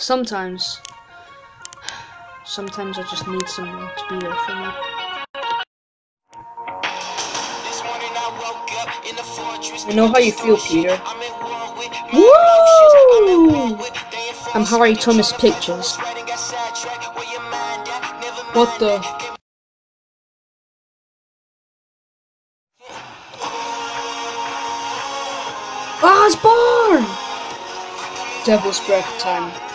Sometimes, sometimes I just need someone to be there for me. I know how you feel, Peter. Woo! I'm Harry Thomas Pictures. What the? Ah, Osborn. Devil's breath time.